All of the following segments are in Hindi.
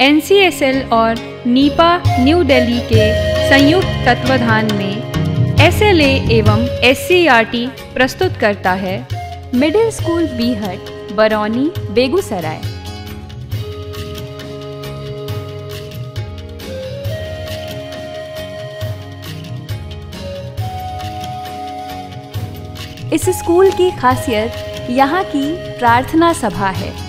एनसीएसएल और नीपा न्यू दिल्ली के संयुक्त तत्वाधान में SLA एवं एस प्रस्तुत करता है मिडिल स्कूल बीहट, बरौनी, बेगूसराय। इस स्कूल की खासियत यहाँ की प्रार्थना सभा है।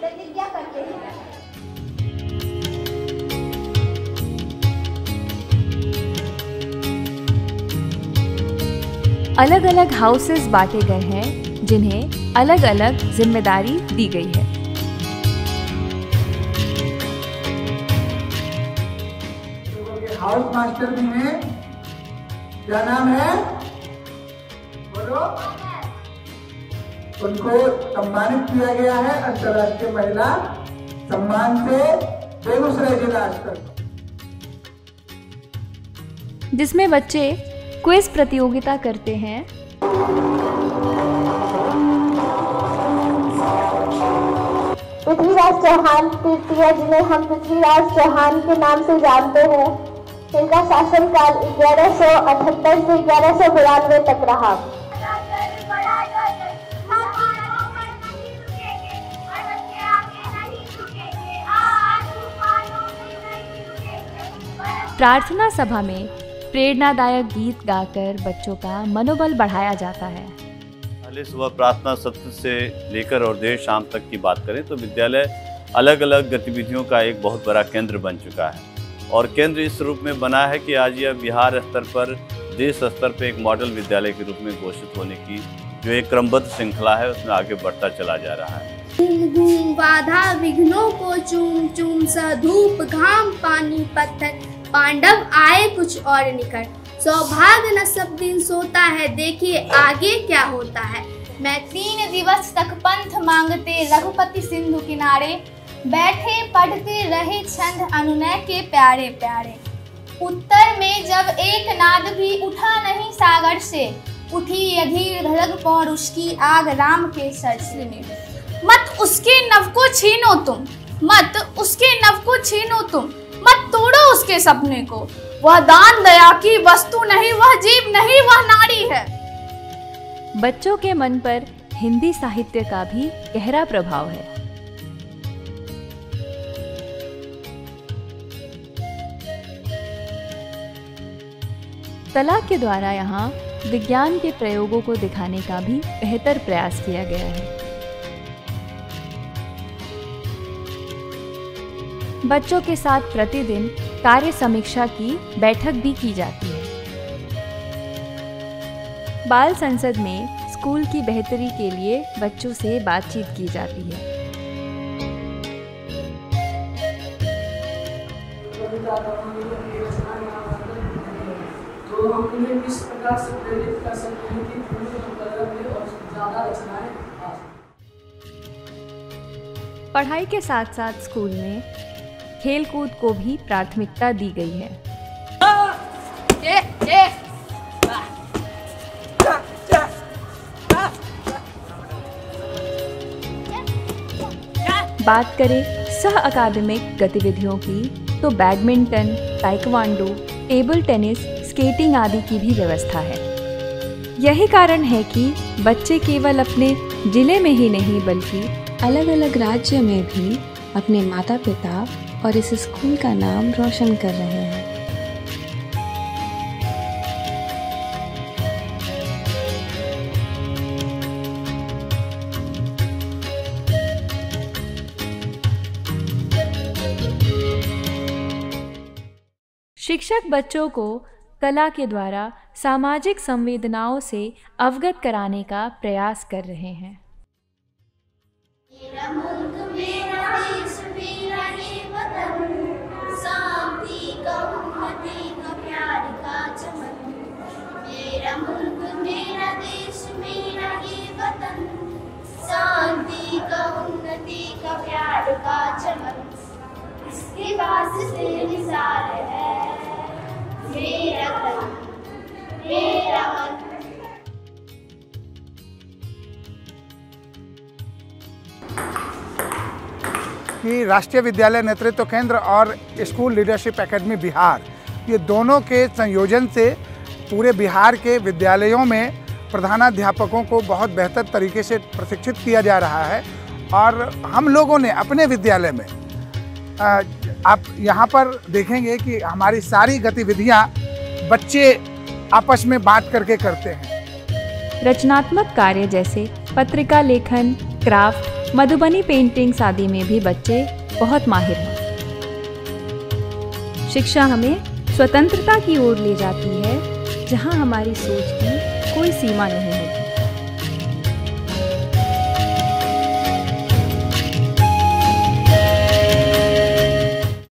प्रतिज्ञा करते हैं। अलग अलग हाउसेस बांटे गए हैं जिन्हें अलग अलग ज़िम्मेदारी दी गई है। हाउस मास्टर भी हैं। क्या नाम है? बोलो। उनको सम्मानित किया गया है अंतर्राष्ट्रीय महिला सम्मान से बेगूसराय जिला स्तर पर। जिसमें बच्चे क्विज प्रतियोगिता करते हैं। पृथ्वीराज चौहान तृतीय जिन्हें हम पृथ्वीराज चौहान के नाम से जानते हैं। इनका शासनकाल 1178 से ग्यारह सौ बिरानवे तक रहा। प्रार्थना सभा में प्रेरणादायक गीत गाकर बच्चों का मनोबल बढ़ाया जाता है। पहले सुबह प्रार्थना सत्र से लेकर और देर शाम तक की बात करें तो विद्यालय अलग अलग गतिविधियों का एक बहुत बड़ा केंद्र बन चुका है। और केंद्र इस रूप में बना है कि आज यह बिहार स्तर पर देश स्तर पर एक मॉडल विद्यालय के रूप में घोषित होने की जो एक क्रमबद्ध श्रृंखला है उसमें आगे बढ़ता चला जा रहा है। बाधा विघ्नों को चूम चूम सा धूप घाम पानी पत्थर पांडव आए कुछ और निकट। सौभाग्य न सब दिन सोता है, देखिए आगे क्या होता है। मैं तीन दिवस तक पंथ मांगते, रघुपति सिंधु किनारे बैठे, पढ़ते रहे छंद अनुनय के प्यारे प्यारे। उत्तर में जब एक नाद भी उठा नहीं सागर से, उठी अधीर धड़क पौर उसकी आग राम के सर से मत उसके नव को छीनो तुम, मत उसके नव को छीनो तुम। मत तोड़ो उसके सपने को। वह दान दया की वस्तु नहीं, वह जीव नहीं, वह नारी है। बच्चों के मन पर हिंदी साहित्य का भी गहरा प्रभाव है। कला के द्वारा यहाँ विज्ञान के प्रयोगों को दिखाने का भी बेहतर प्रयास किया गया है। बच्चों के साथ प्रतिदिन कार्य समीक्षा की बैठक भी की जाती है। बाल संसद में स्कूल की बेहतरी के लिए बच्चों से बातचीत की जाती है। तो हम उन्हें किस प्रकार से प्रेरित कर सकते हैं कि और ज़्यादा रचनाएँ पढ़ाई के साथ साथ स्कूल में खेल कूद को भी प्राथमिकता दी गई है। बात करें सह अकादमिक गतिविधियों की तो badminton, taekwondo, table tennis, skating आदि की भी व्यवस्था है। यही कारण है कि बच्चे केवल अपने ज़िले में ही नहीं, बल्कि अलग अलग राज्य में भी अपने माता पिता और इस स्कूल का नाम रोशन कर रहे हैं। शिक्षक बच्चों को कला के द्वारा सामाजिक संवेदनाओं से अवगत कराने का प्रयास कर रहे हैं। का इसके वास्ते निसार है। मेरा तन मेरा मन। कि राष्ट्रीय विद्यालय नेतृत्व केंद्र और स्कूल लीडरशिप एकेडमी बिहार, ये दोनों के संयोजन से पूरे बिहार के विद्यालयों में प्रधानाध्यापकों को बहुत बेहतर तरीके से प्रशिक्षित किया जा रहा है। और हम लोगों ने अपने विद्यालय में आप यहाँ पर देखेंगे कि हमारी सारी गतिविधियाँ बच्चे आपस में बात करके करते हैं। रचनात्मक कार्य जैसे पत्रिका लेखन, क्राफ्ट, मधुबनी पेंटिंग्स आदि में भी बच्चे बहुत माहिर हैं। शिक्षा हमें स्वतंत्रता की ओर ले जाती है, जहाँ हमारी सोच की कोई सीमा नहीं होती।